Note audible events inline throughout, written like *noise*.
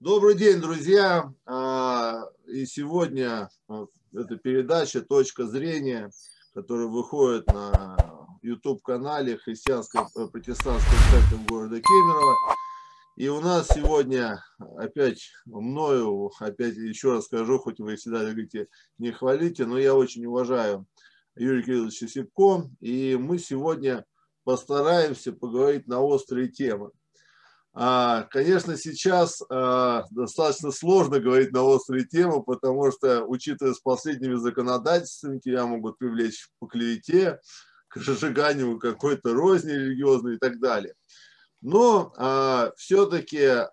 Добрый день, друзья. А, и сегодня а, эта передача «Точка зрения», которая выходит на YouTube-канале Христианской э, протестантской церкви города Кемерово. И у нас сегодня опять мною, опять еще раз скажу, хоть вы всегда говорите, не хвалите, но я очень уважаю Юрия Кирилловича Сипко. И мы сегодня постараемся поговорить на острые темы. А, конечно, сейчас а, достаточно сложно говорить на острые темы, потому что, учитывая с последними законодательствами, тебя могут привлечь по клевете, к разжиганию какой-то розни религиозной и так далее. Но а, все-таки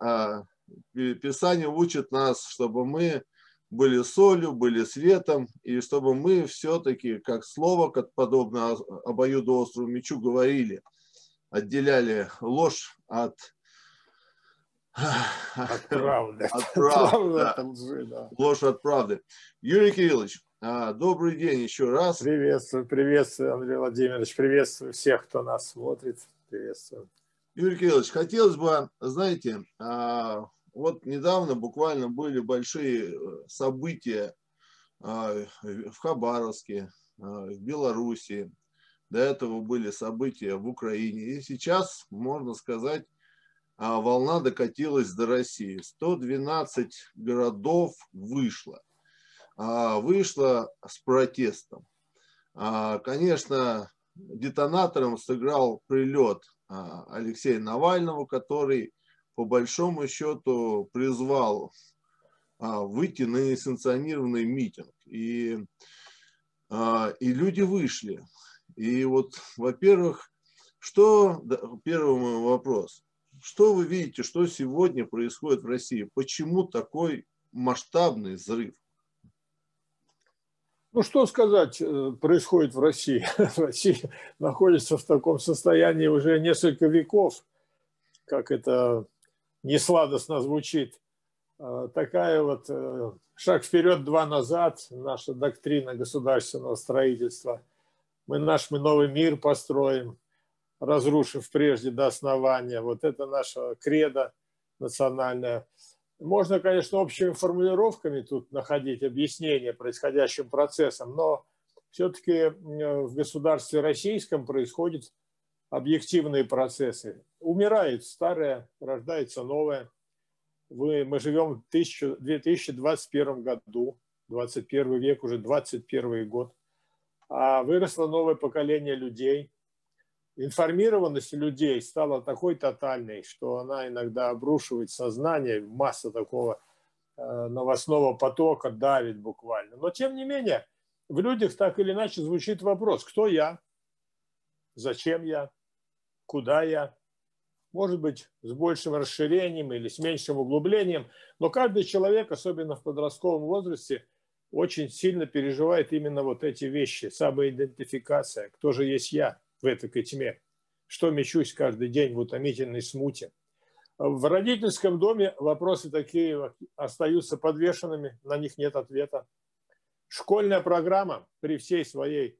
Писание учит нас, чтобы мы были солью, были светом, и чтобы мы все-таки, как слово, как подобно обоюдоострому мечу говорили, отделяли ложь от от правды. От правды, да. лжи, да. Ложь от правды. Юрий Кириллович, а, добрый день еще раз. Приветствую, приветствую, Андрей Владимирович, приветствую всех, кто нас смотрит. Приветствую. Юрий Кириллович, хотелось бы, знаете, а, вот недавно буквально были большие э, события а, в Хабаровске, в Белоруссии. До этого были события в Украине. И сейчас, можно сказать, волна докатилась до России. 112 городов вышло. А, вышло с протестом. А, конечно, детонатором сыграл прилет Алексея Навального, который по большому счету призвал выйти на несанкционированный митинг. И, и люди вышли. И вот, во-первых, что, первый мой вопрос, что вы видите, что сегодня происходит в России? Почему такой масштабный взрыв? Ну, что сказать э, происходит в России? *laughs* Россия находится в таком состоянии уже несколько веков, как это несладостно звучит. А, такая вот э, шаг вперед, два назад, наша доктрина государственного строительства. Мы наш мы новый мир построим, разрушив прежде до основания. Вот это наша кредо национальное. Можно, конечно, общими формулировками тут находить объяснение происходящим процессам, но все-таки в государстве российском происходят объективные процессы. Умирает старое, рождается новое. Вы, мы живем в 2021 году, 21 век, уже 21 год. А выросло новое поколение людей, информированность людей стала такой тотальной, что она иногда обрушивает сознание, масса такого э, новостного потока давит буквально. Но тем не менее, в людях так или иначе звучит вопрос, кто я, зачем я, куда я, может быть, с большим расширением или с меньшим углублением, но каждый человек, особенно в подростковом возрасте, очень сильно переживает именно вот эти вещи, самоидентификация, кто же есть я – в этой тьме, что мечусь каждый день в утомительной смуте. В родительском доме вопросы такие остаются подвешенными, на них нет ответа. Школьная программа при всей своей,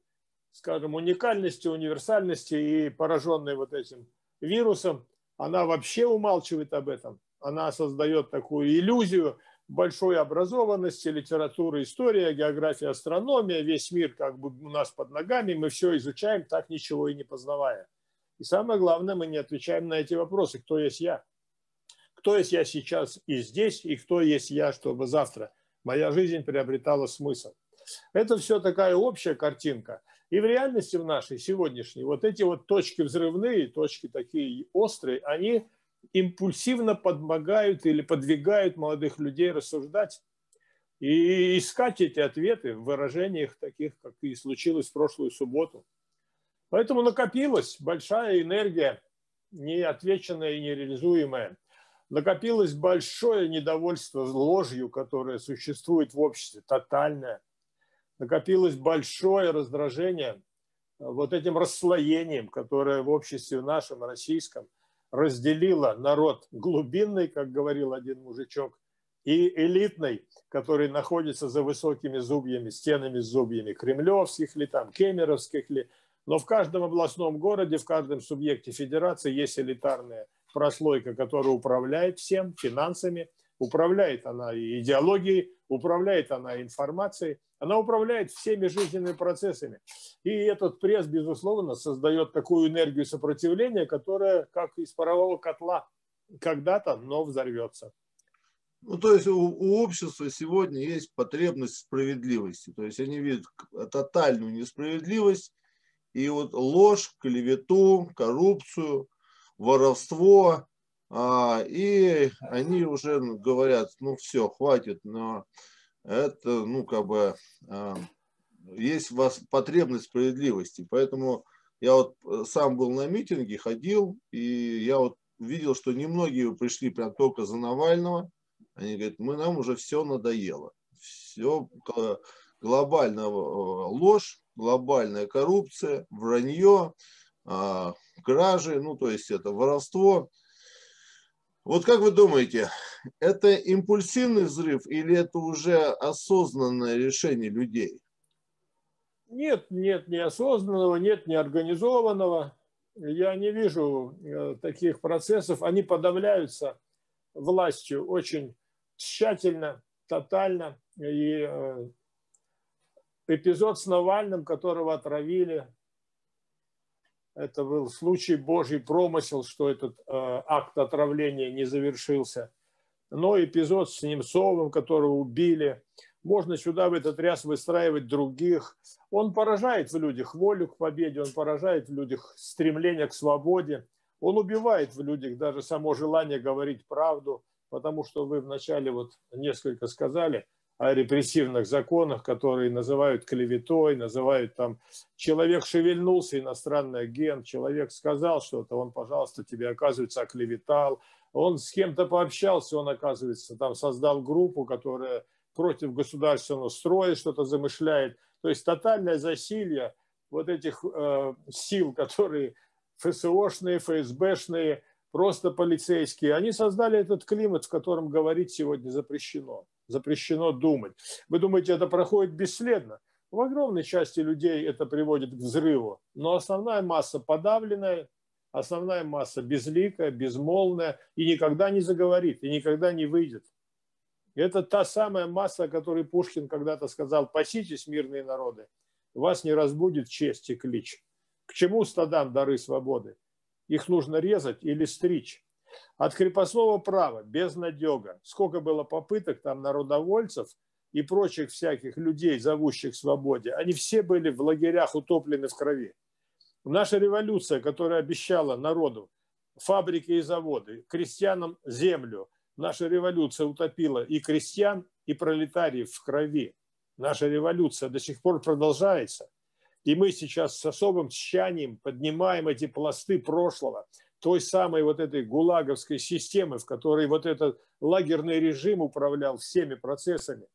скажем, уникальности, универсальности и пораженной вот этим вирусом, она вообще умалчивает об этом. Она создает такую иллюзию большой образованности, литература, история, география, астрономия, весь мир как бы у нас под ногами, мы все изучаем, так ничего и не познавая. И самое главное, мы не отвечаем на эти вопросы, кто есть я. Кто есть я сейчас и здесь, и кто есть я, чтобы завтра моя жизнь приобретала смысл. Это все такая общая картинка. И в реальности в нашей сегодняшней вот эти вот точки взрывные, точки такие острые, они импульсивно подмогают или подвигают молодых людей рассуждать и искать эти ответы в выражениях таких, как и случилось в прошлую субботу. Поэтому накопилась большая энергия, неотвеченная и нереализуемая. Накопилось большое недовольство ложью, которое существует в обществе, тотальное. Накопилось большое раздражение вот этим расслоением, которое в обществе нашем, российском – разделила народ глубинный, как говорил один мужичок, и элитный, который находится за высокими зубьями, стенами с зубьями, кремлевских ли там, кемеровских ли. Но в каждом областном городе, в каждом субъекте федерации есть элитарная прослойка, которая управляет всем финансами, Управляет она и идеологией, управляет она информацией, она управляет всеми жизненными процессами. И этот пресс, безусловно, создает такую энергию сопротивления, которая, как из парового котла, когда-то, но взорвется. Ну, то есть у, у общества сегодня есть потребность справедливости. То есть они видят тотальную несправедливость и вот ложь, клевету, коррупцию, воровство. А, и они уже говорят, ну все, хватит, но это, ну, как бы, а, есть у вас потребность справедливости. Поэтому я вот э, сам был на митинге, ходил, и я вот видел, что немногие пришли прям только за Навального. Они говорят, мы нам уже все надоело. Все глобальная э, ложь, глобальная коррупция, вранье, а, кражи, ну то есть это воровство. Вот как вы думаете, это импульсивный взрыв или это уже осознанное решение людей? Нет, нет неосознанного, нет неорганизованного. Я не вижу э, таких процессов. Они подавляются властью очень тщательно, тотально. И э, эпизод с Навальным, которого отравили, это был случай Божий промысел, что этот э, акт отравления не завершился. Но эпизод с Немцовым, которого убили, можно сюда в этот ряд выстраивать других. Он поражает в людях волю к победе, он поражает в людях стремление к свободе. Он убивает в людях даже само желание говорить правду, потому что вы вначале вот несколько сказали – о репрессивных законах, которые называют клеветой, называют там человек шевельнулся, иностранный агент, человек сказал что-то, он, пожалуйста, тебе, оказывается, оклеветал, он с кем-то пообщался, он, оказывается, там создал группу, которая против государственного строя что-то замышляет. То есть тотальное засилье вот этих э, сил, которые ФСОшные, ФСБшные, просто полицейские, они создали этот климат, в котором говорить сегодня запрещено запрещено думать. Вы думаете, это проходит бесследно? В огромной части людей это приводит к взрыву, но основная масса подавленная, основная масса безликая, безмолвная и никогда не заговорит, и никогда не выйдет. Это та самая масса, о которой Пушкин когда-то сказал, паситесь, мирные народы, вас не разбудит честь и клич. К чему стадам дары свободы? Их нужно резать или стричь. От крепостного права, без надега. Сколько было попыток там народовольцев и прочих всяких людей, зовущих свободе. Они все были в лагерях утоплены в крови. Наша революция, которая обещала народу фабрики и заводы, крестьянам землю, наша революция утопила и крестьян, и пролетариев в крови. Наша революция до сих пор продолжается. И мы сейчас с особым тщанием поднимаем эти пласты прошлого – той самой вот этой гулаговской системы, в которой вот этот лагерный режим управлял всеми процессами.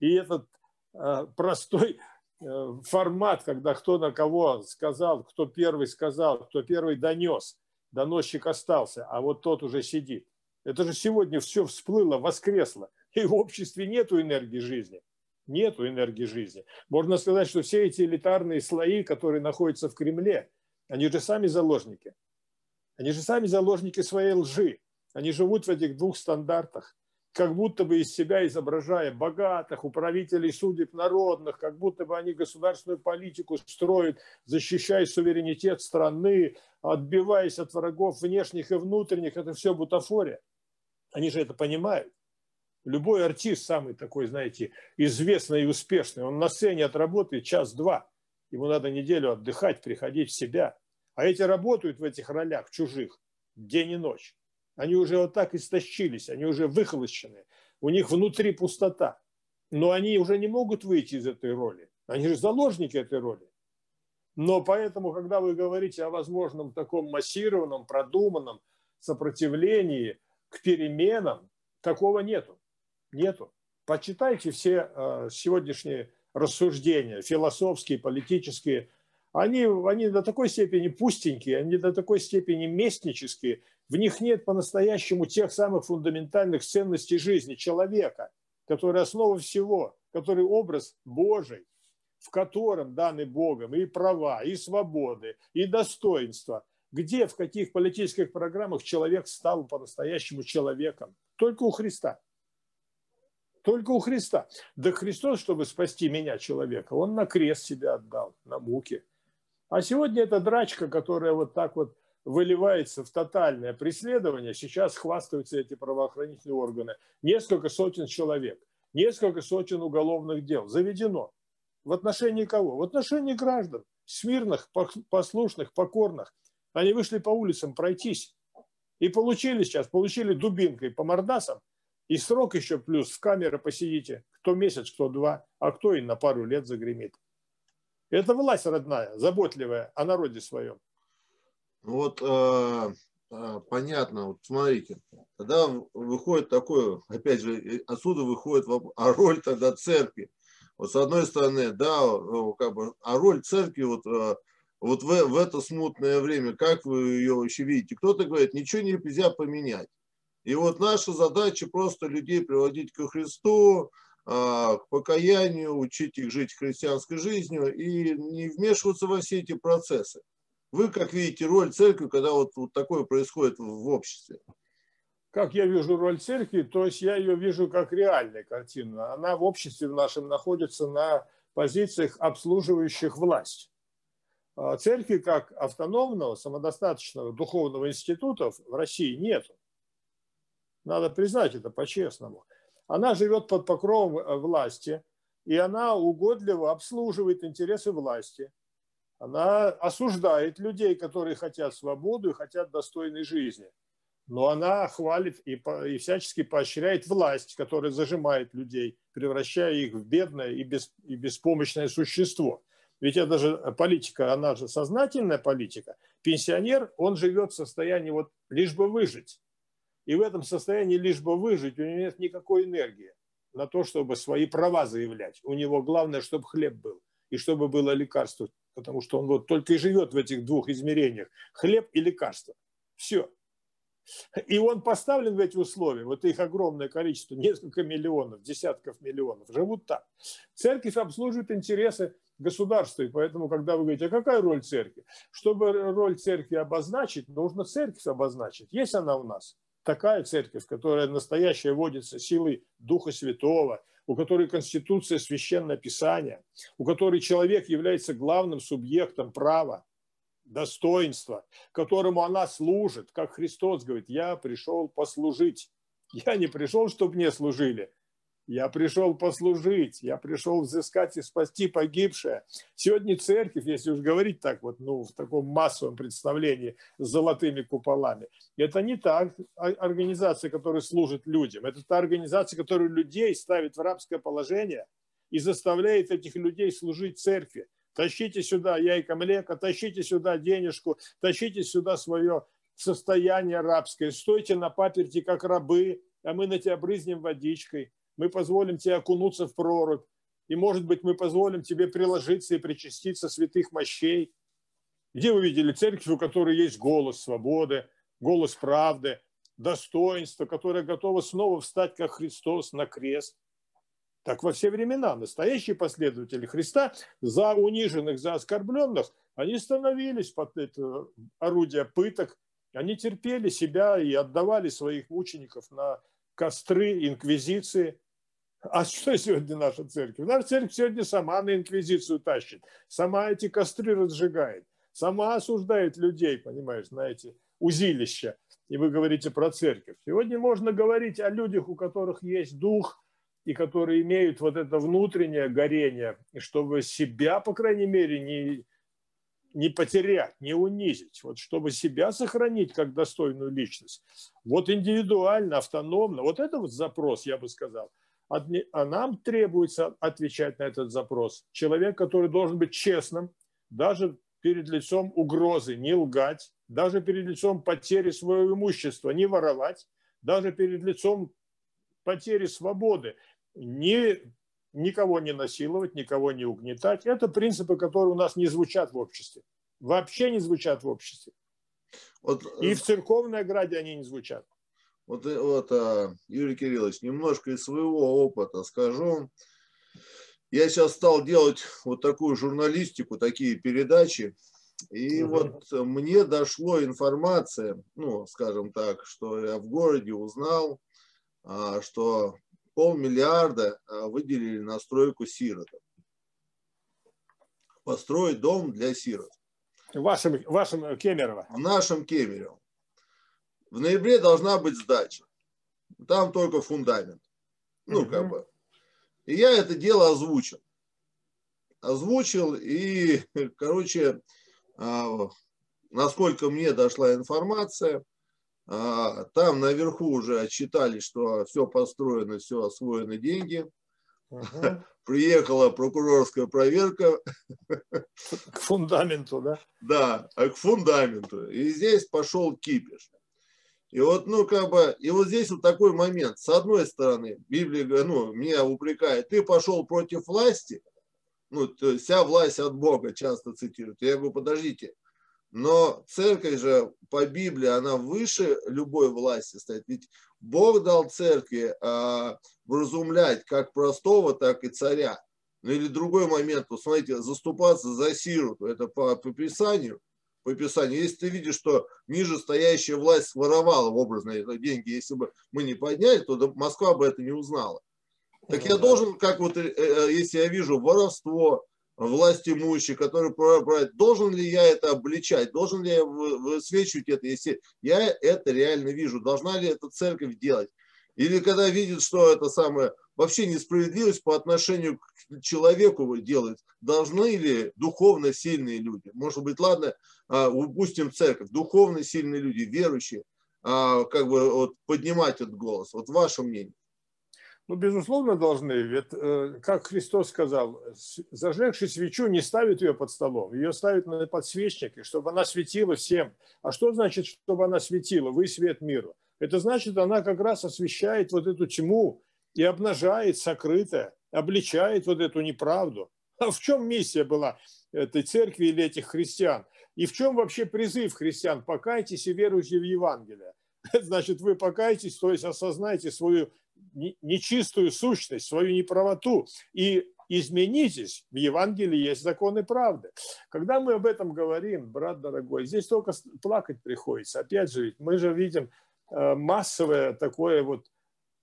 И этот э, простой э, формат, когда кто на кого сказал, кто первый сказал, кто первый донес, доносчик остался, а вот тот уже сидит. Это же сегодня все всплыло, воскресло. И в обществе нету энергии жизни. Нету энергии жизни. Можно сказать, что все эти элитарные слои, которые находятся в Кремле, они же сами заложники. Они же сами заложники своей лжи. Они живут в этих двух стандартах, как будто бы из себя изображая богатых, управителей судеб народных, как будто бы они государственную политику строят, защищая суверенитет страны, отбиваясь от врагов внешних и внутренних. Это все бутафория. Они же это понимают. Любой артист, самый такой, знаете, известный и успешный, он на сцене отработает час-два. Ему надо неделю отдыхать, приходить в себя – а эти работают в этих ролях чужих день и ночь. Они уже вот так истощились, они уже выхолощены. У них внутри пустота. Но они уже не могут выйти из этой роли. Они же заложники этой роли. Но поэтому, когда вы говорите о возможном таком массированном, продуманном сопротивлении к переменам, такого нету. Нету. Почитайте все э, сегодняшние рассуждения, философские, политические, они, они до такой степени пустенькие, они до такой степени местнические, в них нет по-настоящему тех самых фундаментальных ценностей жизни человека, который основа всего, который образ Божий, в котором даны Богом и права, и свободы, и достоинства. Где, в каких политических программах человек стал по-настоящему человеком? Только у Христа. Только у Христа. Да Христос, чтобы спасти меня, человека, он на крест себя отдал, на муки. А сегодня эта драчка, которая вот так вот выливается в тотальное преследование, сейчас хвастаются эти правоохранительные органы. Несколько сотен человек, несколько сотен уголовных дел заведено. В отношении кого? В отношении граждан, смирных, послушных, покорных. Они вышли по улицам пройтись и получили сейчас, получили дубинкой по мордасам – и срок еще плюс в камеры посидите. Кто месяц, кто два, а кто и на пару лет загремит. Это власть родная, заботливая о народе своем. Вот э, э, понятно, вот смотрите, тогда выходит такое, опять же, отсюда выходит а роль тогда церкви. Вот с одной стороны, да, как бы, а роль церкви вот, э, вот в, в это смутное время, как вы ее еще видите? Кто-то говорит, ничего нельзя поменять. И вот наша задача просто людей приводить ко Христу, к покаянию, учить их жить христианской жизнью и не вмешиваться во все эти процессы. Вы как видите роль церкви, когда вот, вот такое происходит в обществе? Как я вижу роль церкви, то есть я ее вижу как реальная картина. Она в обществе нашем находится на позициях, обслуживающих власть. А церкви как автономного, самодостаточного духовного института в России нет. Надо признать это по-честному. Она живет под покровом э, власти, и она угодливо обслуживает интересы власти. Она осуждает людей, которые хотят свободу и хотят достойной жизни. Но она хвалит и, и всячески поощряет власть, которая зажимает людей, превращая их в бедное и, бес, и беспомощное существо. Ведь это же политика, она же сознательная политика. Пенсионер, он живет в состоянии вот лишь бы выжить и в этом состоянии лишь бы выжить, у него нет никакой энергии на то, чтобы свои права заявлять. У него главное, чтобы хлеб был и чтобы было лекарство, потому что он вот только и живет в этих двух измерениях. Хлеб и лекарство. Все. И он поставлен в эти условия, вот их огромное количество, несколько миллионов, десятков миллионов, живут так. Церковь обслуживает интересы государства, и поэтому, когда вы говорите, а какая роль церкви? Чтобы роль церкви обозначить, нужно церковь обозначить. Есть она у нас? Такая церковь, которая настоящая водится силой Духа Святого, у которой Конституция Священное Писание, у которой человек является главным субъектом права, достоинства, которому она служит, как Христос говорит, я пришел послужить. Я не пришел, чтобы мне служили, я пришел послужить, я пришел взыскать и спасти погибшее. Сегодня церковь, если уж говорить так вот, ну, в таком массовом представлении с золотыми куполами, это не та организация, которая служит людям. Это та организация, которая людей ставит в рабское положение и заставляет этих людей служить церкви. Тащите сюда яйко млека, тащите сюда денежку, тащите сюда свое состояние рабское, стойте на паперти, как рабы, а мы на тебя брызнем водичкой мы позволим тебе окунуться в прорубь, и, может быть, мы позволим тебе приложиться и причаститься святых мощей. Где вы видели церковь, у которой есть голос свободы, голос правды, достоинство, которое готово снова встать, как Христос, на крест? Так во все времена настоящие последователи Христа за униженных, за оскорбленных, они становились под это орудие пыток, они терпели себя и отдавали своих мучеников на костры инквизиции. А что сегодня наша церковь? Наша церковь сегодня сама на инквизицию тащит, сама эти костры разжигает, сама осуждает людей, понимаешь, на эти узилища. И вы говорите про церковь. Сегодня можно говорить о людях, у которых есть дух, и которые имеют вот это внутреннее горение, чтобы себя, по крайней мере, не, не потерять, не унизить, вот чтобы себя сохранить как достойную личность. Вот индивидуально, автономно, вот это вот запрос, я бы сказал – а нам требуется отвечать на этот запрос. Человек, который должен быть честным, даже перед лицом угрозы, не лгать, даже перед лицом потери своего имущества, не воровать, даже перед лицом потери свободы, не, никого не насиловать, никого не угнетать. Это принципы, которые у нас не звучат в обществе. Вообще не звучат в обществе. Вот, И э, в церковной ограде они не звучат. Вот, э, вот а, Юрий Кириллович, немножко из своего опыта скажу. Я сейчас стал делать вот такую журналистику, такие передачи. И угу. вот мне дошло информация, ну, скажем так, что я в городе узнал, а, что полмиллиарда выделили на стройку сиротов. Построить дом для сирот. В вашем, в вашем Кемерово. В нашем Кемерово. В ноябре должна быть сдача. Там только фундамент. Ну, угу. как бы. И я это дело озвучил. Озвучил и, *laughs* короче, а, насколько мне дошла информация, а, там наверху уже отчитали, что все построено, все освоены деньги. Угу. *laughs* Приехала прокурорская проверка. К фундаменту, да? Да, к фундаменту. И здесь пошел кипиш. И вот, ну, как бы, и вот здесь вот такой момент. С одной стороны, Библия, ну, меня упрекает, ты пошел против власти, ну, то есть вся власть от Бога часто цитируют. Я говорю, подождите, но церковь же по Библии, она выше любой власти стоит. Ведь Бог дал церкви а, вразумлять как простого, так и царя. Ну или другой момент, вот смотрите, заступаться за сироту, это по, по Писанию, по Писанию. Если ты видишь, что ниже стоящая власть своровала в образные деньги, если бы мы не подняли, то Москва бы это не узнала. Так ну, я должен, как вот, э, э, если я вижу воровство, власть имущие, который брать, должен ли я это обличать, должен ли я высвечивать это, если я это реально вижу, должна ли это церковь делать? Или когда видит, что это самое вообще несправедливость по отношению к человеку делает, должны ли духовно сильные люди, может быть, ладно, а, упустим церковь, духовно сильные люди, верующие, а, как бы вот поднимать этот голос. Вот ваше мнение. Ну, безусловно, должны. Ведь, э, как Христос сказал, зажегший свечу не ставит ее под столом, ее ставят на подсвечнике, чтобы она светила всем. А что значит, чтобы она светила? Вы свет миру. Это значит, она как раз освещает вот эту тьму и обнажает сокрытое, обличает вот эту неправду. А в чем миссия была этой церкви или этих христиан? И в чем вообще призыв христиан? Покайтесь и веруйте в Евангелие. *laughs* Значит, вы покайтесь, то есть осознайте свою нечистую сущность, свою неправоту и изменитесь. В Евангелии есть законы правды. Когда мы об этом говорим, брат дорогой, здесь только плакать приходится. Опять же, ведь мы же видим э, массовое такое вот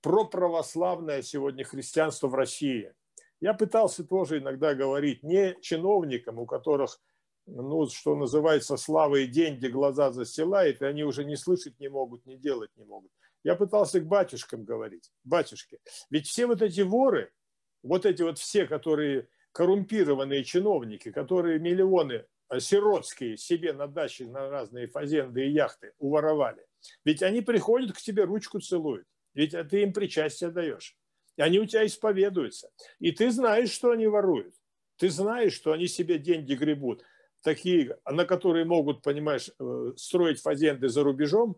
проправославное сегодня христианство в России. Я пытался тоже иногда говорить не чиновникам, у которых, ну, что называется, слава и деньги глаза застилает, и они уже не слышать не могут, не делать не могут. Я пытался к батюшкам говорить. Батюшки, ведь все вот эти воры, вот эти вот все, которые коррумпированные чиновники, которые миллионы э, сиротские себе на даче на разные фазенды и яхты уворовали, ведь они приходят к тебе, ручку целуют. Ведь ты им причастие даешь. И они у тебя исповедуются. И ты знаешь, что они воруют. Ты знаешь, что они себе деньги гребут, такие, на которые могут, понимаешь, э, строить фазенды за рубежом,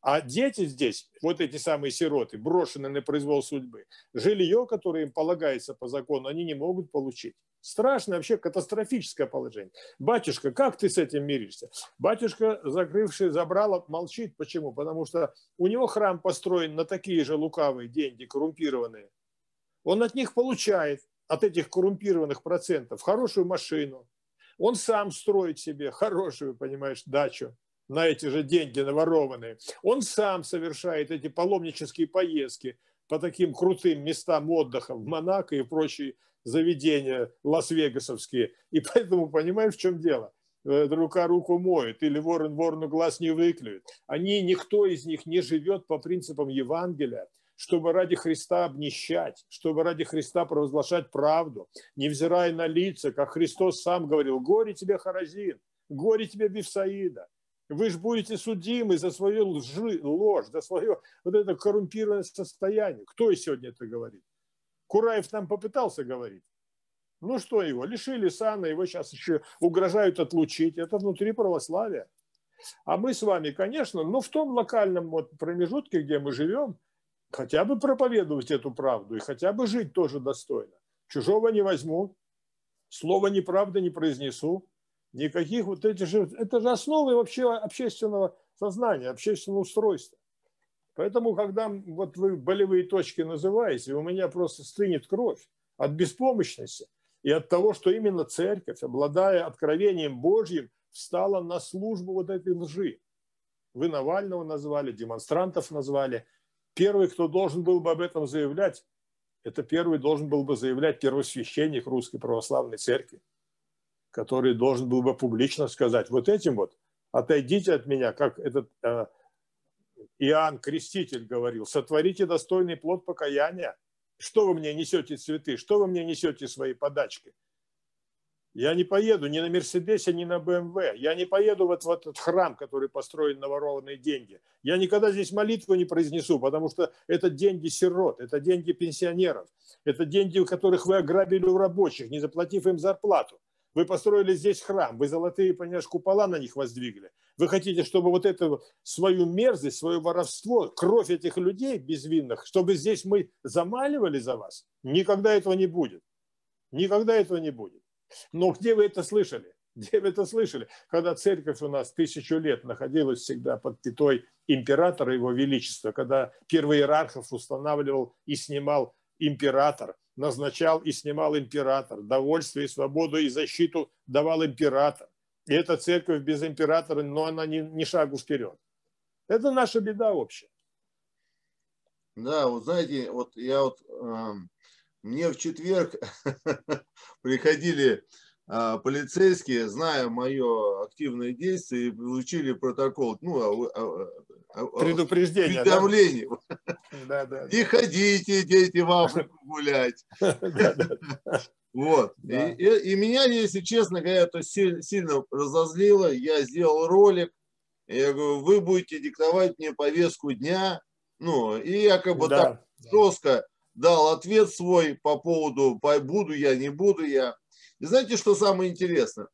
а дети здесь, вот эти самые сироты, брошенные на произвол судьбы, жилье, которое им полагается по закону, они не могут получить. Страшное, вообще катастрофическое положение. Батюшка, как ты с этим миришься? Батюшка, закрывший забрало, молчит. Почему? Потому что у него храм построен на такие же лукавые деньги, коррумпированные. Он от них получает, от этих коррумпированных процентов, хорошую машину. Он сам строит себе хорошую, понимаешь, дачу на эти же деньги наворованные. Он сам совершает эти паломнические поездки по таким крутым местам отдыха в Монако и прочие заведения лас-вегасовские. И поэтому понимаешь, в чем дело? Э, рука руку моет, или ворон ворону глаз не выклюет. Они, никто из них не живет по принципам Евангелия, чтобы ради Христа обнищать, чтобы ради Христа провозглашать правду, невзирая на лица, как Христос сам говорил, горе тебе, Харазин, горе тебе, Бифсаида. Вы же будете судимы за свою лжи, ложь, за свое вот это коррумпированное состояние. Кто сегодня это говорит? Кураев нам попытался говорить. Ну что его, лишили сана, его сейчас еще угрожают отлучить. Это внутри православия. А мы с вами, конечно, но в том локальном вот промежутке, где мы живем, хотя бы проповедовать эту правду и хотя бы жить тоже достойно. Чужого не возьму, слова неправды не произнесу, Никаких вот этих же... Это же основы вообще общественного сознания, общественного устройства. Поэтому, когда вот вы болевые точки называете, у меня просто стынет кровь от беспомощности и от того, что именно церковь, обладая откровением Божьим, встала на службу вот этой лжи. Вы Навального назвали, демонстрантов назвали. Первый, кто должен был бы об этом заявлять, Это первый должен был бы заявлять первосвященник Русской Православной Церкви, который должен был бы публично сказать, вот этим вот отойдите от меня, как этот э, Иоанн Креститель говорил, сотворите достойный плод покаяния. Что вы мне несете цветы? Что вы мне несете свои подачки? Я не поеду ни на Мерседесе, ни на БМВ. Я не поеду вот в этот храм, который построен на ворованные деньги. Я никогда здесь молитву не произнесу, потому что это деньги сирот, это деньги пенсионеров, это деньги, которых вы ограбили у рабочих, не заплатив им зарплату. Вы построили здесь храм, вы золотые, понимаешь, купола на них воздвигли. Вы хотите, чтобы вот эту свою мерзость, свое воровство, кровь этих людей безвинных, чтобы здесь мы замаливали за вас? Никогда этого не будет. Никогда этого не будет. Но где вы это слышали? Где вы это слышали? Когда церковь у нас тысячу лет находилась всегда под пятой императора его величества, когда первый иерархов устанавливал и снимал император, назначал и снимал император, довольствие и свободу и защиту давал император. И эта церковь без императора, но она не, не шагу вперед. Это наша беда общая. Да, вот знаете, вот я вот э, мне в четверг *laughs* приходили полицейские, зная мое активное действие, получили протокол, ну, а, а, а, предупреждение, уведомление. Да? Да, да, Не ходите, дети, в Африку гулять. *laughs* Вот. И, и, и меня, если честно говоря, это сильно разозлило. Я сделал ролик. Я говорю, вы будете диктовать мне повестку дня. Ну, и я как бы да. так жестко дал ответ свой по поводу, буду я, не буду я. И знаете, что самое интересное?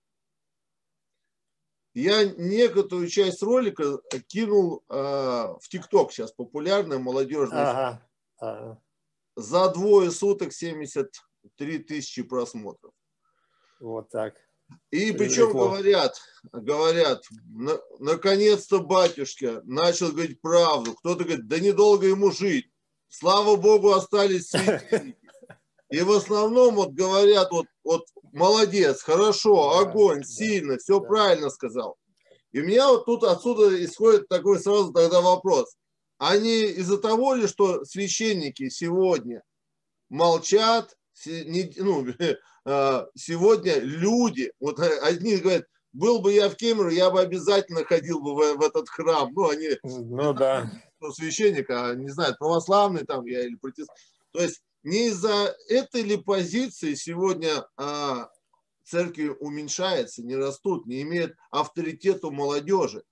Я некоторую часть ролика кинул э, в ТикТок, сейчас популярный, молодежный. Ага. Ага. За двое суток 73 тысячи просмотров. Вот так. И причем говорят, говорят, на, наконец-то батюшка начал говорить правду. Кто-то говорит, да недолго ему жить. Слава Богу, остались священники. *laughs* И в основном вот говорят, вот, вот молодец, хорошо, огонь, сильно, все правильно сказал. И у меня вот тут отсюда исходит такой сразу тогда вопрос. Они из-за того ли, что священники сегодня молчат, ну, *laughs* э, сегодня люди, вот одни говорят, был бы я в Кемерово, я бы обязательно ходил бы в, в этот храм. Ну, они, ну да. *laughs* священника, не знаю, православный там я или протестант. То есть не из-за этой ли позиции сегодня а, церкви уменьшается, не растут, не имеют авторитета молодежи?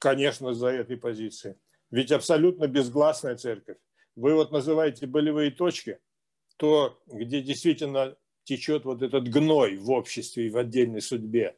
Конечно, за этой позиции. Ведь абсолютно безгласная церковь. Вы вот называете болевые точки, то, где действительно течет вот этот гной в обществе и в отдельной судьбе.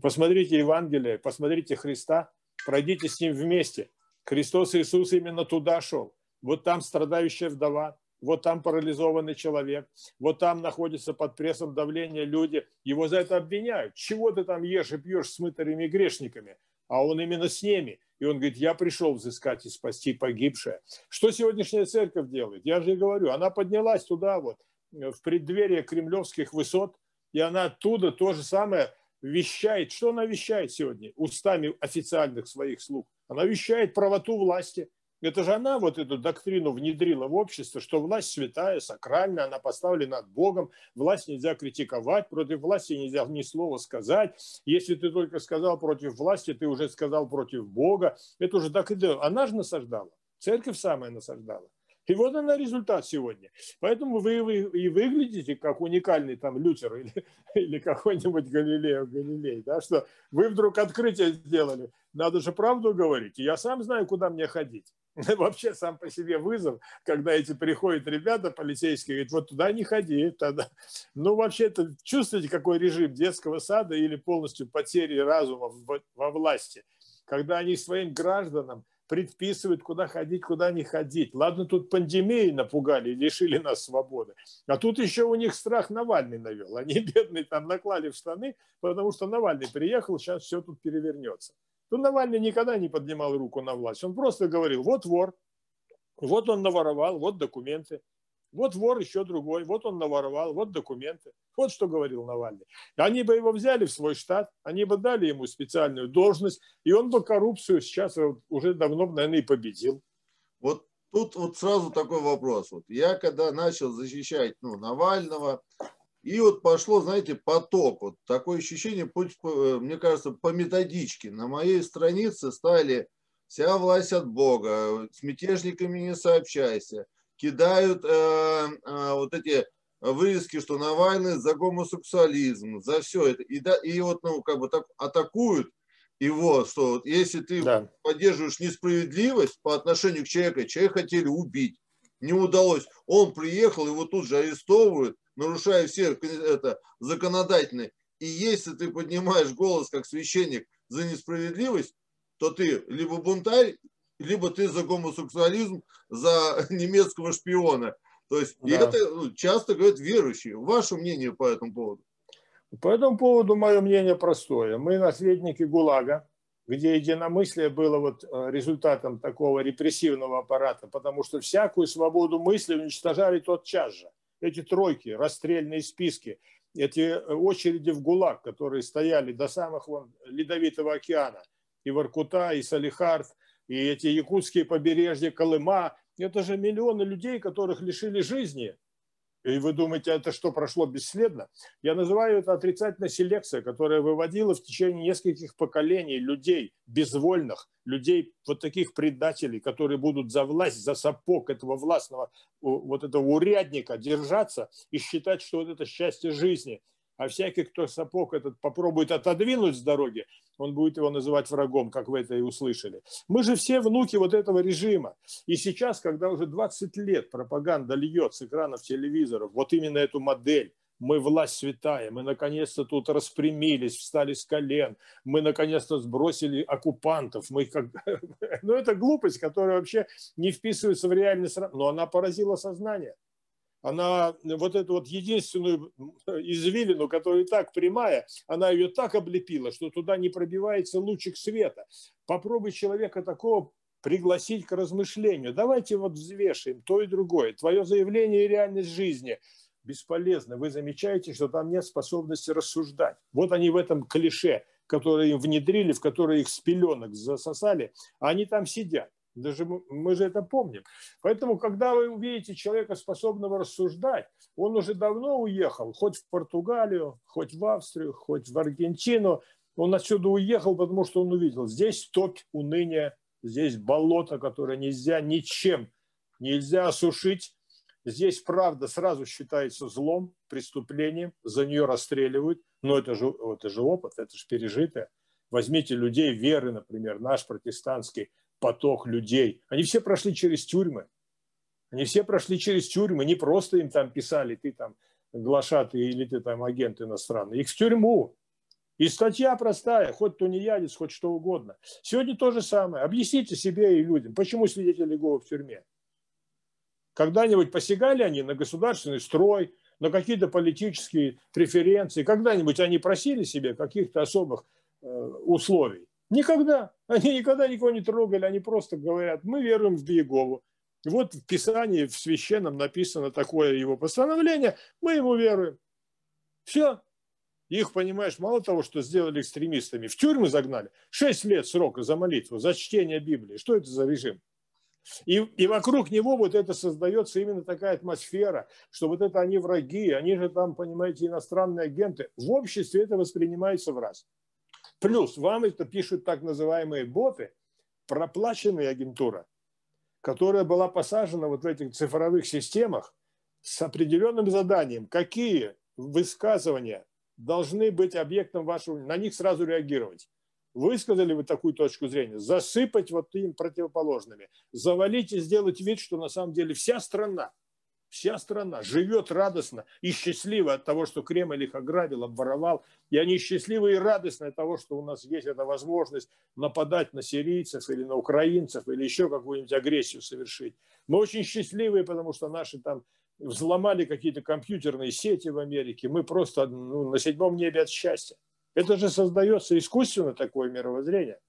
Посмотрите Евангелие, посмотрите Христа, пройдите с Ним вместе. Христос Иисус именно туда шел. Вот там страдающая вдова, вот там парализованный человек, вот там находится под прессом давления люди, его за это обвиняют. Чего ты там ешь и пьешь с мытарями и грешниками? А он именно с ними. И он говорит, я пришел взыскать и спасти погибшее. Что сегодняшняя церковь делает? Я же и говорю, она поднялась туда вот, в преддверие кремлевских высот, и она оттуда то же самое вещает. Что она вещает сегодня устами официальных своих слуг? Она вещает правоту власти – это же она вот эту доктрину внедрила в общество, что власть святая, сакральная, она поставлена над Богом, власть нельзя критиковать, против власти нельзя ни слова сказать. Если ты только сказал против власти, ты уже сказал против Бога. Это уже дело. Она же насаждала. Церковь самая насаждала. И вот она результат сегодня. Поэтому вы, вы и выглядите как уникальный там Лютер или, *laughs* или какой-нибудь Галилео Галилей, да, что вы вдруг открытие сделали. Надо же правду говорить. Я сам знаю, куда мне ходить. *laughs* вообще сам по себе вызов, когда эти приходят ребята полицейские, говорят, вот туда не ходи. Тогда. Ну, вообще, это чувствуете, какой режим детского сада или полностью потери разума во власти, когда они своим гражданам предписывают, куда ходить, куда не ходить. Ладно, тут пандемией напугали, лишили нас свободы. А тут еще у них страх Навальный навел. Они *laughs* бедные там наклали в штаны, потому что Навальный приехал, сейчас все тут перевернется то Навальный никогда не поднимал руку на власть. Он просто говорил, вот вор, вот он наворовал, вот документы. Вот вор еще другой, вот он наворовал, вот документы. Вот что говорил Навальный. Они бы его взяли в свой штат, они бы дали ему специальную должность, и он бы коррупцию сейчас уже давно, наверное, и победил. Вот тут вот сразу такой вопрос. Вот я когда начал защищать ну, Навального, и вот пошло, знаете, поток. Вот такое ощущение, мне кажется, по методичке. На моей странице стали вся власть от Бога, с мятежниками не сообщайся, кидают э, э, вот эти вырезки, что Навальный за гомосексуализм, за все это. И, да, и вот, ну, как бы так атакуют его, что вот если ты да. поддерживаешь несправедливость по отношению к человеку, человека хотели убить, не удалось, он приехал, его тут же арестовывают, нарушая все это законодательные. И если ты поднимаешь голос как священник за несправедливость, то ты либо бунтарь, либо ты за гомосексуализм, за *laughs* немецкого шпиона. То есть да. и это ну, часто говорят верующие. Ваше мнение по этому поводу? По этому поводу мое мнение простое. Мы наследники ГУЛАГа, где единомыслие было вот э, результатом такого репрессивного аппарата, потому что всякую свободу мысли уничтожали тот час же. Эти тройки, расстрельные списки, эти э, очереди в ГУЛАГ, которые стояли до самых вон, Ледовитого океана, и Воркута, и Салихард, и эти якутские побережья, Колыма, это же миллионы людей, которых лишили жизни и вы думаете, это что, прошло бесследно? Я называю это отрицательная селекция, которая выводила в течение нескольких поколений людей безвольных, людей вот таких предателей, которые будут за власть, за сапог этого властного, вот этого урядника держаться и считать, что вот это счастье жизни – а всякий, кто сапог этот попробует отодвинуть с дороги, он будет его называть врагом, как вы это и услышали. Мы же все внуки вот этого режима. И сейчас, когда уже 20 лет пропаганда льет с экранов телевизоров, вот именно эту модель, мы власть святая, мы наконец-то тут распрямились, встали с колен, мы наконец-то сбросили оккупантов. Мы как... *laughs* ну, это глупость, которая вообще не вписывается в реальность, но она поразила сознание она вот эту вот единственную извилину, которая и так прямая, она ее так облепила, что туда не пробивается лучик света. Попробуй человека такого пригласить к размышлению. Давайте вот взвешиваем то и другое. Твое заявление и реальность жизни бесполезно. Вы замечаете, что там нет способности рассуждать. Вот они в этом клише, которое им внедрили, в которое их с пеленок засосали, а они там сидят. Даже мы, мы же это помним. Поэтому, когда вы увидите человека, способного рассуждать, он уже давно уехал, хоть в Португалию, хоть в Австрию, хоть в Аргентину. Он отсюда уехал, потому что он увидел, здесь топь уныния, здесь болото, которое нельзя ничем, нельзя осушить. Здесь правда сразу считается злом, преступлением, за нее расстреливают. Но это же, это же опыт, это же пережитое. Возьмите людей веры, например, наш протестантский, поток людей. Они все прошли через тюрьмы. Они все прошли через тюрьмы. Не просто им там писали, ты там глашатый или ты там агент иностранный. Их в тюрьму. И статья простая, хоть тунеядец, хоть что угодно. Сегодня то же самое. Объясните себе и людям, почему свидетели Иеговы в тюрьме. Когда-нибудь посягали они на государственный строй, на какие-то политические преференции. Когда-нибудь они просили себе каких-то особых э, условий. Никогда. Они никогда никого не трогали, они просто говорят, мы веруем в Иегову. Вот в Писании, в Священном написано такое его постановление, мы ему веруем. Все. Их, понимаешь, мало того, что сделали экстремистами, в тюрьмы загнали. Шесть лет срока за молитву, за чтение Библии. Что это за режим? И, и вокруг него вот это создается именно такая атмосфера, что вот это они враги, они же там, понимаете, иностранные агенты. В обществе это воспринимается в раз. Плюс вам это пишут так называемые боты, проплаченная агентура, которая была посажена вот в этих цифровых системах с определенным заданием, какие высказывания должны быть объектом вашего, на них сразу реагировать. Высказали вы такую точку зрения, засыпать вот им противоположными, завалить и сделать вид, что на самом деле вся страна Вся страна живет радостно и счастлива от того, что Кремль их ограбил, обворовал. И они счастливы и радостны от того, что у нас есть эта возможность нападать на сирийцев или на украинцев, или еще какую-нибудь агрессию совершить. Мы очень счастливы, потому что наши там взломали какие-то компьютерные сети в Америке. Мы просто ну, на седьмом небе от счастья. Это же создается искусственно такое мировоззрение.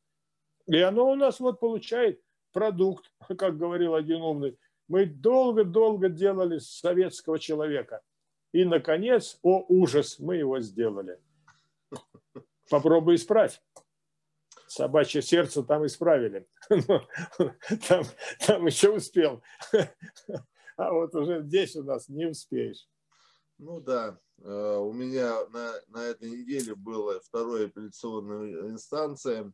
И оно у нас вот получает продукт, *laughs* как говорил один умный, мы долго-долго делали советского человека. И, наконец, о ужас, мы его сделали. Попробуй исправь. собачье сердце там исправили. *laughs* Там, там еще успел. А вот уже здесь у нас не успеешь. Ну да, э, у меня на, на этой неделе была вторая апелляционная инстанция,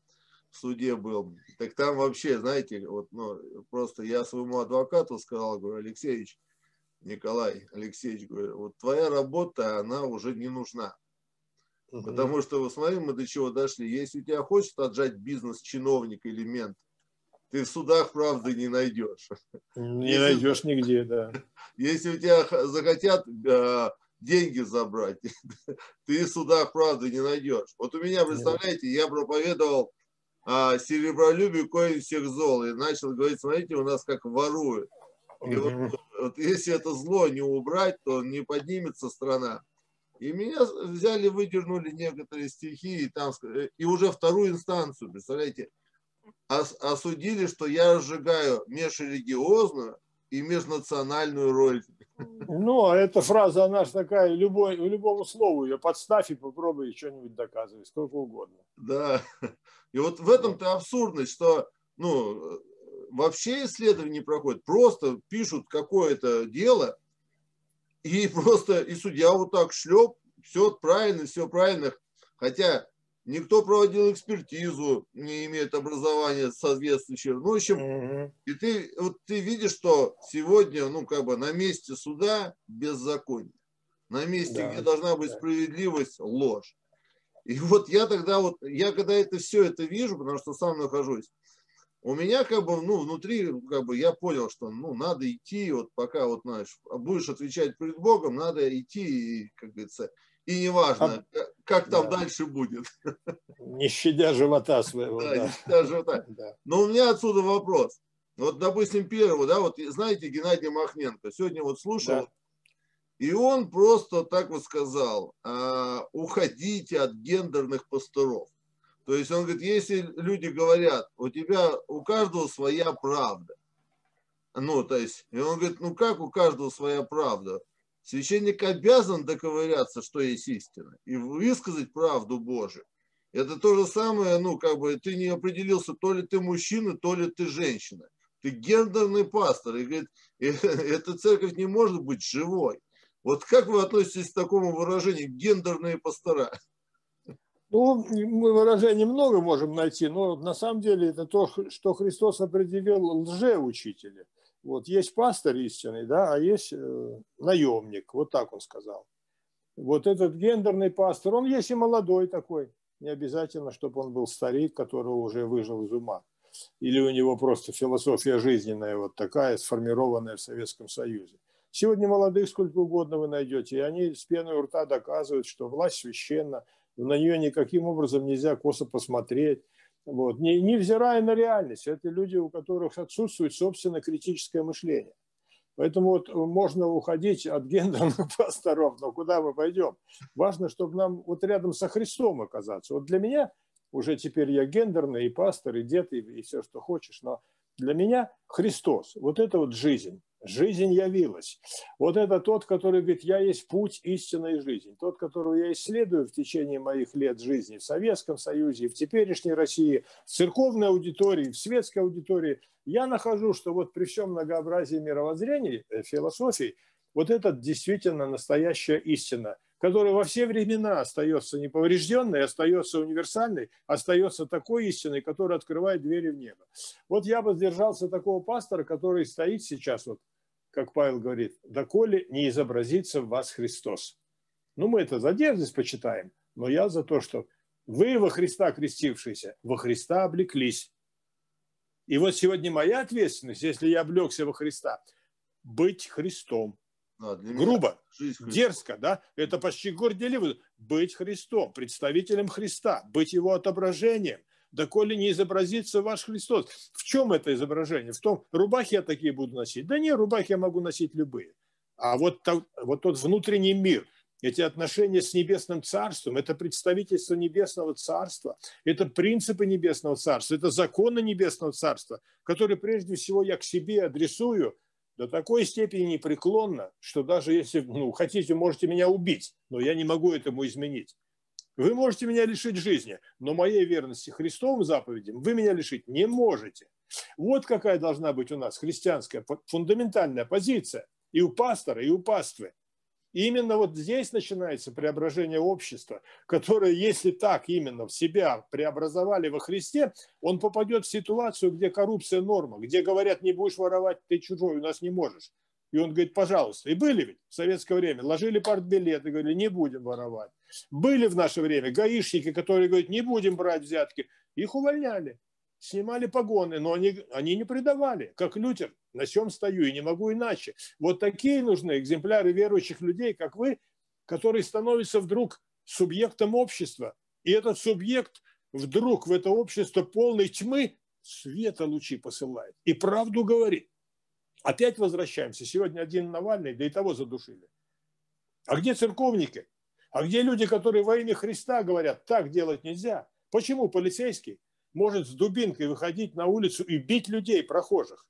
в суде был. Так там вообще, знаете, вот, ну, просто я своему адвокату сказал, говорю, Алексеевич, Николай Алексеевич, говорю, вот твоя работа, она уже не нужна. Угу. Потому что, вот смотри, мы до чего дошли. Если у тебя хочет отжать бизнес чиновник элемент, ты в судах правды не найдешь. Не если, найдешь нигде, да. *laughs* Если у тебя захотят э, деньги забрать, *laughs* ты в судах правды не найдешь. Вот у меня, представляете, я проповедовал а, серебролюбие коин всех зол. И начал говорить, смотрите, у нас как воруют. И вот, вот если это зло не убрать, то не поднимется страна. И меня взяли, выдернули некоторые стихи, и, там, и уже вторую инстанцию, представляете, осудили, что я разжигаю межрелигиозную и межнациональную роль. Ну, а эта фраза, она же такая, любой, любому слову ее подставь и попробуй что-нибудь доказывать, сколько угодно. Да, и вот в этом-то абсурдность, что ну, вообще исследования проходят, просто пишут какое-то дело, и *laughs* просто и судья вот так шлеп, все правильно, все правильно. Хотя никто проводил экспертизу, не имеет образования соответствующего. Ну, в общем, угу. и ты, вот ты видишь, что сегодня, ну, как бы на месте суда беззаконие. На месте, да, где должна быть да. справедливость, ложь. И вот я тогда вот, я когда это все это вижу, потому что сам нахожусь, у меня как бы, ну, внутри, как бы я понял, что, ну, надо идти, вот пока, вот, знаешь, будешь отвечать перед Богом, надо идти, и, как говорится, и неважно, а, как там да. дальше будет. Не щадя живота своего. Да, да. не щадя живота. *laughs* Да. Но у меня отсюда вопрос. Вот, допустим, первого, да, вот знаете Геннадий Махненко, сегодня вот слушал, да. и он просто так вот сказал, а, уходите от гендерных пасторов. То есть он говорит, если люди говорят, у тебя, у каждого своя правда. Ну, то есть, и он говорит, ну как у каждого своя правда? Священник обязан доковыряться, что есть истина, и высказать правду Божию. Это то же самое, ну, как бы ты не определился, то ли ты мужчина, то ли ты женщина. Ты гендерный пастор. И говорит, *laughs* эта церковь не может быть живой. Вот как вы относитесь к такому выражению гендерные пастора? Ну, мы выражений много можем найти, но на самом деле это то, что Христос определил лжеучителя. Вот есть пастор истинный, да, а есть э, наемник, вот так он сказал. Вот этот гендерный пастор, он есть и молодой такой, не обязательно, чтобы он был старик, которого уже выжил из ума. Или у него просто философия жизненная вот такая, сформированная в Советском Союзе. Сегодня молодых сколько угодно вы найдете, и они с пеной у рта доказывают, что власть священна, на нее никаким образом нельзя косо посмотреть. Вот. Не, невзирая на реальность, это люди, у которых отсутствует собственно критическое мышление. Поэтому вот можно уходить от гендерных *laughs* пасторов, но куда мы пойдем? Важно, чтобы нам вот рядом со Христом оказаться. Вот для меня уже теперь я гендерный и пастор, и дед, и, и все, что хочешь, но для меня Христос, вот это вот жизнь жизнь явилась. Вот это тот, который говорит, я есть путь, истина и жизнь. Тот, которого я исследую в течение моих лет жизни в Советском Союзе, в теперешней России, в церковной аудитории, в светской аудитории, я нахожу, что вот при всем многообразии мировоззрений, э, философий, вот это действительно настоящая истина, которая во все времена остается неповрежденной, остается универсальной, остается такой истиной, которая открывает двери в небо. Вот я бы сдержался такого пастора, который стоит сейчас вот как Павел говорит, доколе не изобразится в вас Христос. Ну, мы это за дерзость почитаем, но я за то, что вы во Христа крестившиеся, во Христа облеклись. И вот сегодня моя ответственность, если я облегся во Христа, быть Христом. А, Грубо, дерзко, да? Это почти горделиво. Быть Христом, представителем Христа, быть его отображением – доколе не изобразится ваш Христос. В чем это изображение? В том, рубахи я такие буду носить? Да не, рубахи я могу носить любые. А вот, вот тот внутренний мир, эти отношения с Небесным Царством, это представительство Небесного Царства, это принципы Небесного Царства, это законы Небесного Царства, которые прежде всего я к себе адресую до такой степени непреклонно, что даже если ну, хотите, можете меня убить, но я не могу этому изменить. Вы можете меня лишить жизни, но моей верности Христовым заповедям вы меня лишить не можете. Вот какая должна быть у нас христианская фундаментальная позиция и у пастора, и у паствы. Именно вот здесь начинается преображение общества, которое, если так именно в себя преобразовали во Христе, он попадет в ситуацию, где коррупция норма, где говорят, не будешь воровать, ты чужой, у нас не можешь. И он говорит, пожалуйста. И были ведь в советское время, ложили партбилеты, говорили, не будем воровать. Были в наше время гаишники, которые говорят, не будем брать взятки. Их увольняли, снимали погоны, но они, они не предавали. Как Лютер, на чем стою и не могу иначе. Вот такие нужны экземпляры верующих людей, как вы, которые становятся вдруг субъектом общества. И этот субъект вдруг в это общество полной тьмы света лучи посылает и правду говорит. Опять возвращаемся. Сегодня один Навальный, да и того задушили. А где церковники? А где люди, которые во имя Христа говорят, так делать нельзя? Почему полицейский может с дубинкой выходить на улицу и бить людей, прохожих?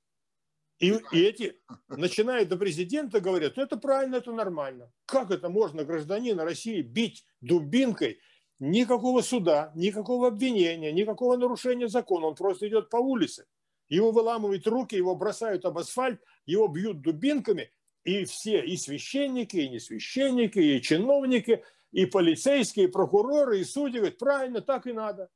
И, и эти, начиная до президента, говорят, это правильно, это нормально. Как это можно гражданина России бить дубинкой? Никакого суда, никакого обвинения, никакого нарушения закона. Он просто идет по улице. Его выламывают руки, его бросают об асфальт, его бьют дубинками, и все, и священники, и не священники, и чиновники, и полицейские, и прокуроры, и судьи говорят, правильно, так и надо.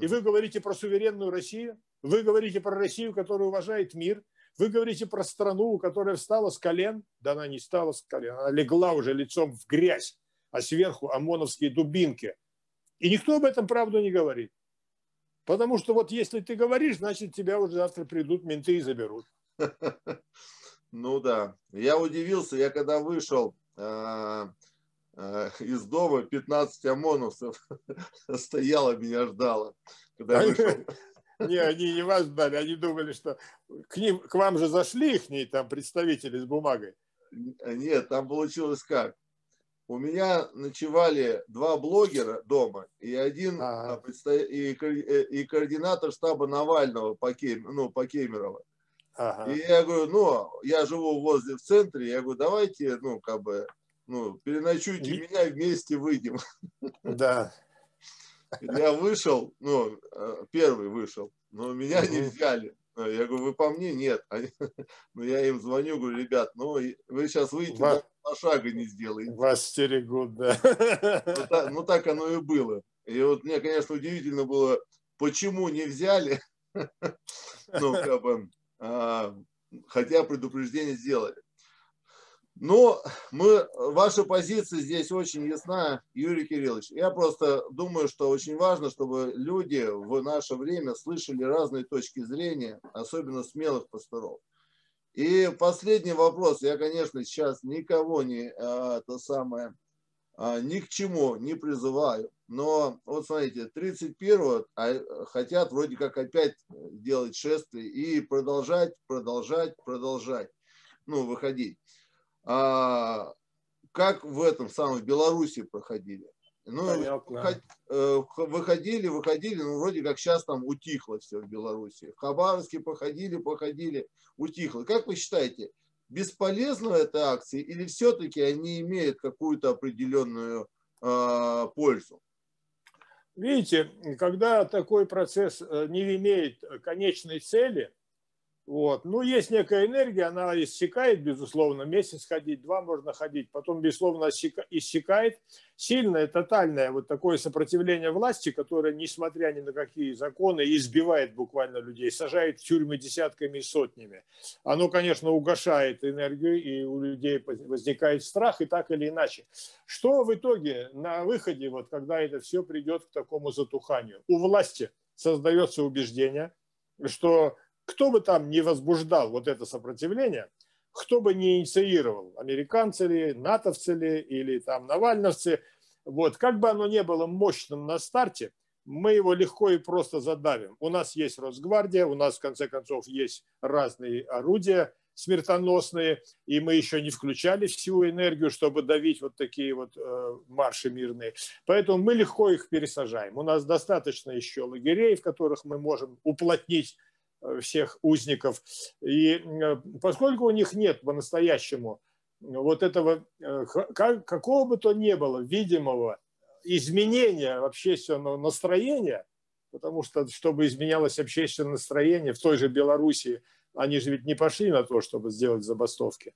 И вы говорите про суверенную Россию, вы говорите про Россию, которая уважает мир, вы говорите про страну, которая встала с колен, да она не стала с колен, она легла уже лицом в грязь, а сверху ОМОНовские дубинки. И никто об этом правду не говорит. Потому что вот если ты говоришь, значит тебя уже завтра придут менты и заберут. *laughs* Ну да. Я удивился, я когда вышел э, э, из дома, 15 ОМОНовцев *laughs* стояло, меня ждало. Когда я вышел. *laughs* Не, они не вас ждали, они думали, что к ним, к вам же зашли их там представители с бумагой. Нет, там получилось как у меня ночевали два блогера дома и один ага. и, и координатор штаба Навального по, Кем, ну, по Кемерово. Ага. И я говорю, ну, я живу возле в центре, я говорю, давайте, ну, как бы, ну, переночуйте и... меня, вместе выйдем. Да. Я вышел, ну, э, первый вышел, но меня не взяли. Я говорю, вы по мне? Нет. *laughs* Ну, я им звоню, говорю, ребят, ну, вы сейчас выйдете, Вас... на шага не сделаете. Вас стерегут, да. Ну так, ну, так оно и было. И вот мне, конечно, удивительно было, почему не взяли. *laughs* Ну, как бы, а, хотя предупреждение сделали. Но мы, ваша позиция здесь очень ясна, Юрий Кириллович. Я просто думаю, что очень важно, чтобы люди в наше время слышали разные точки зрения, особенно смелых пасторов. И последний вопрос. Я, конечно, сейчас никого не, а, это самое, а, ни к чему не призываю. Но вот смотрите, 31-го а, хотят вроде как опять делать шествие и продолжать, продолжать, продолжать, ну, выходить а, как в этом самом в Беларуси проходили. Ну, э, выходили, выходили, ну, вроде как сейчас там утихло все в Беларуси. В Хабаровске походили, походили, утихло. Как вы считаете, бесполезна эта акция или все-таки они имеют какую-то определенную э, пользу? Видите, когда такой процесс э, не имеет конечной цели, вот. Ну, есть некая энергия, она иссякает, безусловно, месяц ходить, два можно ходить, потом, безусловно, иссякает. Сильное, тотальное вот такое сопротивление власти, которое, несмотря ни на какие законы, избивает буквально людей, сажает в тюрьмы десятками и сотнями. Оно, конечно, угошает энергию, и у людей возникает страх, и так или иначе. Что в итоге на выходе, вот, когда это все придет к такому затуханию? У власти создается убеждение, что кто бы там не возбуждал вот это сопротивление, кто бы не инициировал, американцы ли, натовцы ли или там навальновцы, вот, как бы оно ни было мощным на старте, мы его легко и просто задавим. У нас есть Росгвардия, у нас, в конце концов, есть разные орудия смертоносные, и мы еще не включали всю энергию, чтобы давить вот такие вот э, марши мирные. Поэтому мы легко их пересажаем. У нас достаточно еще лагерей, в которых мы можем уплотнить всех узников. И э, поскольку у них нет по-настоящему вот этого, э, какого бы то ни было, видимого изменения общественного настроения, потому что, чтобы изменялось общественное настроение в той же Белоруссии, они же ведь не пошли на то, чтобы сделать забастовки,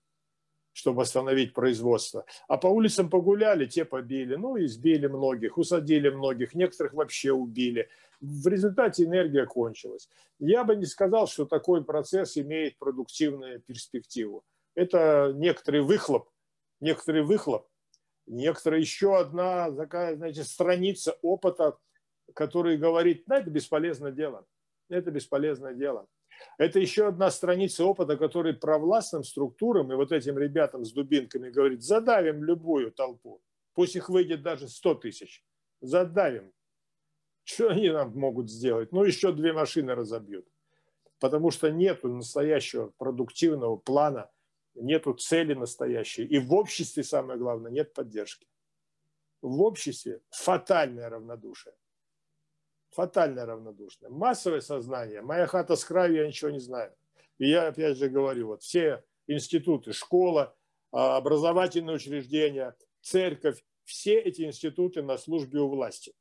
чтобы остановить производство. А по улицам погуляли, те побили, ну, избили многих, усадили многих, некоторых вообще убили. В результате энергия кончилась. Я бы не сказал, что такой процесс имеет продуктивную перспективу. Это некоторый выхлоп, некоторый выхлоп, некоторая еще одна такая, значит, страница опыта, который говорит, да, это бесполезное дело, это бесполезное дело. Это еще одна страница опыта, который провластным структурам и вот этим ребятам с дубинками говорит, задавим любую толпу, пусть их выйдет даже 100 тысяч, задавим. Что они нам могут сделать? Ну, еще две машины разобьют. Потому что нет настоящего продуктивного плана, нет цели настоящей. И в обществе, самое главное, нет поддержки. В обществе фатальное равнодушие фатально равнодушны. Массовое сознание, моя хата с краю, я ничего не знаю. И я опять же говорю, вот все институты, школа, а, образовательные учреждения, церковь, все эти институты на службе у власти.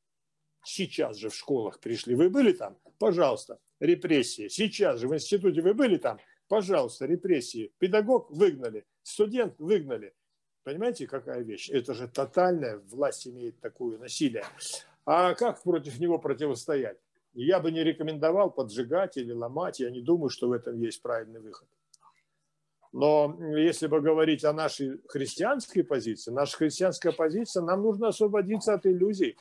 Сейчас же в школах пришли. Вы были там? Пожалуйста, репрессии. Сейчас же в институте вы были там? Пожалуйста, репрессии. Педагог выгнали, студент выгнали. Понимаете, какая вещь? Это же тотальная власть имеет такое насилие. А как против него противостоять? Я бы не рекомендовал поджигать или ломать. Я не думаю, что в этом есть правильный выход. Но если бы говорить о нашей христианской позиции, наша христианская позиция, нам нужно освободиться от иллюзий,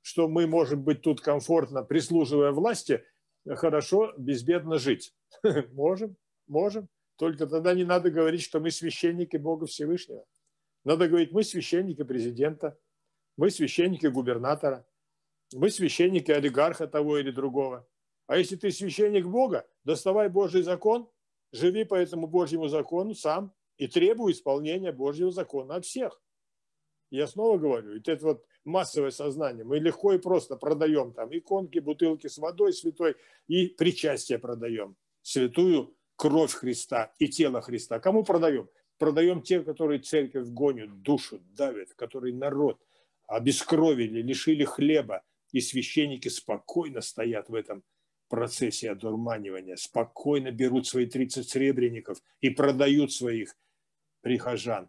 что мы можем быть тут комфортно, прислуживая власти, хорошо, безбедно жить. *laughs* Можем, можем. Только тогда не надо говорить, что мы священники Бога Всевышнего. Надо говорить, мы священники президента, мы священники губернатора, мы священники олигарха того или другого. А если ты священник Бога, доставай Божий закон, живи по этому Божьему закону сам и требуй исполнения Божьего закона от всех. Я снова говорю, это вот массовое сознание. Мы легко и просто продаем там иконки, бутылки с водой святой и причастие продаем. Святую кровь Христа и тело Христа. Кому продаем? Продаем те, которые церковь гонят, душу давят, которые народ обескровили, лишили хлеба, и священники спокойно стоят в этом процессе одурманивания, спокойно берут свои 30 сребреников и продают своих прихожан.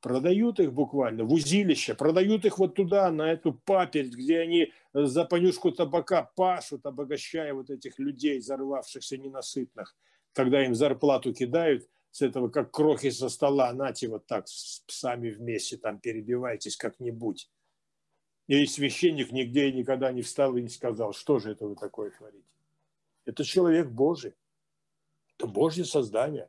Продают их буквально в узилище, продают их вот туда, на эту паперть, где они за понюшку табака пашут, обогащая вот этих людей, зарвавшихся ненасытных. Когда им зарплату кидают с этого, как крохи со стола, нате вот так с псами вместе там перебивайтесь как-нибудь. И священник нигде и никогда не встал и не сказал, что же это вы такое творите. Это человек Божий. Это Божье создание.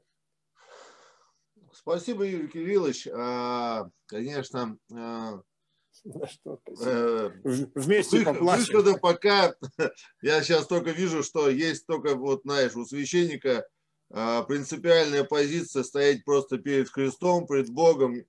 Спасибо, Юрий Кириллович. А, конечно, а, э, Вместе Вы, выхода пока *laughs* я сейчас только вижу, что есть только вот, знаешь, у священника а, принципиальная позиция стоять просто перед Христом, перед Богом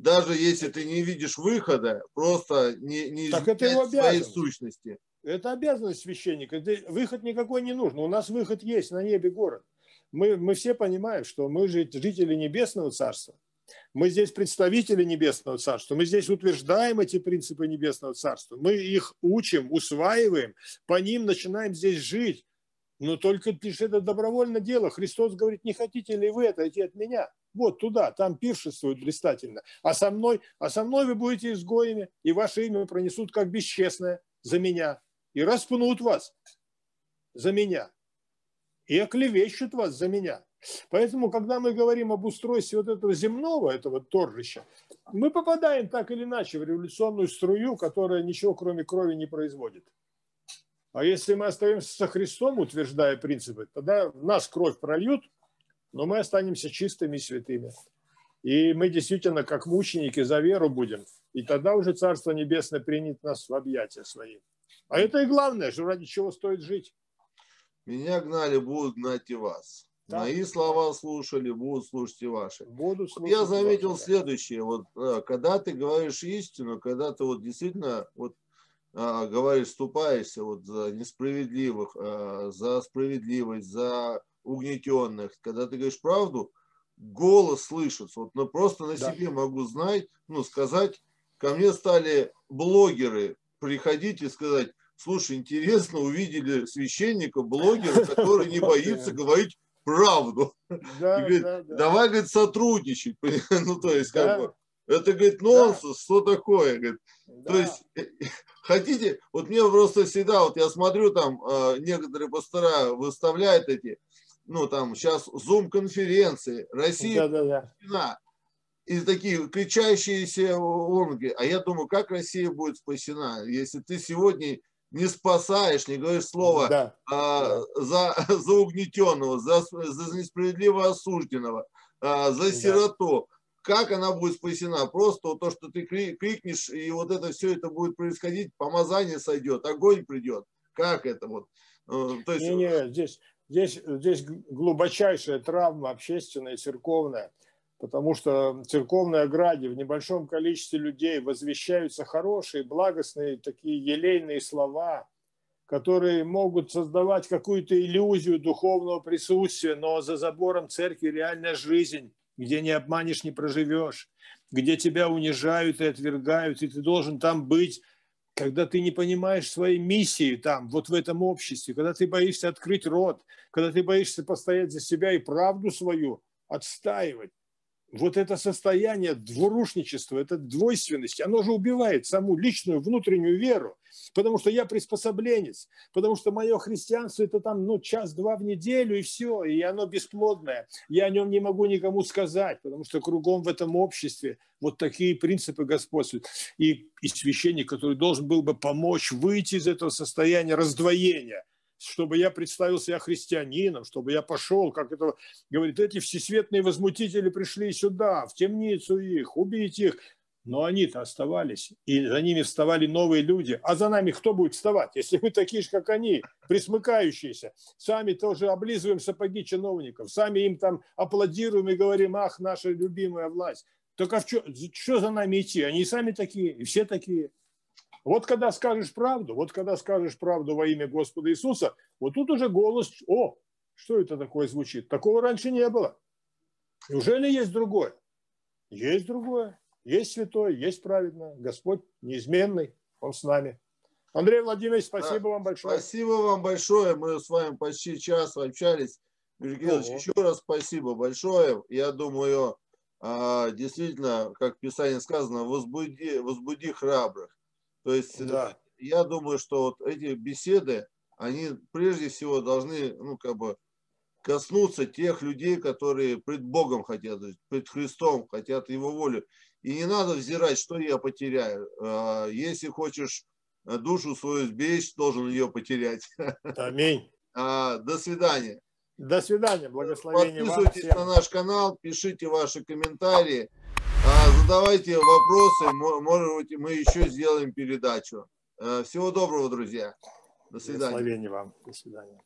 даже если ты не видишь выхода, просто не, не так это его своей сущности. Это обязанность священника. Выход никакой не нужен. У нас выход есть на небе город. Мы, мы все понимаем, что мы же жители Небесного Царства. Мы здесь представители Небесного Царства. Мы здесь утверждаем эти принципы Небесного Царства. Мы их учим, усваиваем, по ним начинаем здесь жить. Но только лишь это добровольное дело. Христос говорит, не хотите ли вы отойти от меня? Вот туда, там пиршествуют блистательно. А со мной, а со мной вы будете изгоями, и ваше имя пронесут как бесчестное за меня. И распнут вас за меня. И оклевещут вас за меня. Поэтому, когда мы говорим об устройстве вот этого земного, этого торжища, мы попадаем так или иначе в революционную струю, которая ничего кроме крови не производит. А если мы остаемся со Христом, утверждая принципы, тогда нас кровь прольют, но мы останемся чистыми и святыми. И мы действительно, как мученики, за веру будем. И тогда уже Царство Небесное принят нас в объятия свои. А это и главное, что ради чего стоит жить. Меня гнали, будут гнать и вас. Да. Мои слова слушали, будут слушать и ваши. Будут слушать Я заметил ваши, следующее. Вот, э, когда ты говоришь истину, когда ты вот действительно вот, а, говоришь, ступаешься вот за несправедливых, а, за справедливость, за угнетенных, когда ты говоришь правду, голос слышится. Вот, ну, просто на да. себе могу знать, ну, сказать, ко мне стали блогеры приходить и сказать, слушай, интересно, увидели священника, блогера, *laughs* который не боится говорить правду. Да, говорит, да, да. Давай, говорит, сотрудничать. *laughs* Ну, то есть, как бы, это, говорит, нонсенс, что такое? Говорит. То есть, *laughs* хотите, вот мне просто всегда, вот я смотрю, там э, некоторые пастора выставляют эти, ну, там, сейчас зум-конференции, Россия, да, да, да. и такие кричащиеся лонги. А я думаю, как Россия будет спасена, если ты сегодня не спасаешь, не говоришь слово да. а, за, за угнетенного, за, за несправедливо осужденного, а, за сироту. Как она будет спасена? Просто то, что ты крикнешь, и вот это все это будет происходить, помазание сойдет, огонь придет. Как это вот? Э, то есть... Не, не, здесь, здесь, здесь глубочайшая травма общественная, церковная потому что в церковной ограде в небольшом количестве людей возвещаются хорошие, благостные, такие елейные слова, которые могут создавать какую-то иллюзию духовного присутствия, но за забором церкви реальная жизнь, где не обманешь, не проживешь, где тебя унижают и отвергают, и ты должен там быть, когда ты не понимаешь своей миссии там, вот в этом обществе, когда ты боишься открыть рот, когда ты боишься постоять за себя и правду свою отстаивать вот это состояние двурушничества, это двойственность, оно же убивает саму личную внутреннюю веру, потому что я приспособленец, потому что мое христианство это там ну, час-два в неделю и все, и оно бесплодное. Я о нем не могу никому сказать, потому что кругом в этом обществе вот такие принципы господствуют. И, и священник, который должен был бы помочь выйти из этого состояния раздвоения – чтобы я представил себя христианином, чтобы я пошел, как это говорит, эти всесветные возмутители пришли сюда, в темницу их, убить их. Но они-то оставались, и за ними вставали новые люди. А за нами кто будет вставать, если мы такие же, как они, присмыкающиеся? Сами тоже облизываем сапоги чиновников, сами им там аплодируем и говорим, ах, наша любимая власть. Так а что, что за нами идти? Они сами такие, и все такие. Вот когда скажешь правду, вот когда скажешь правду во имя Господа Иисуса, вот тут уже голос, о, что это такое звучит? Такого раньше не было. Неужели есть другое? Есть другое. Есть святой, есть праведное. Господь неизменный, Он с нами. Андрей Владимирович, спасибо да, вам большое. Спасибо вам большое. Мы с вами почти час общались. Юрий еще раз спасибо большое. Я думаю, а, действительно, как в Писании сказано, возбуди, возбуди храбрых. То есть да. я думаю, что вот эти беседы, они прежде всего должны, ну, как бы, коснуться тех людей, которые пред Богом хотят, пред Христом хотят Его волю. И не надо взирать, что я потеряю. А, если хочешь душу свою сберечь, должен ее потерять. *laughs* Аминь. А, до свидания. До свидания. Благословения Подписывайтесь вам всем. на наш канал, пишите ваши комментарии. А, задавайте вопросы, может быть, мы еще сделаем передачу. Э, всего доброго, друзья. До свидания. Благословения вам. До свидания.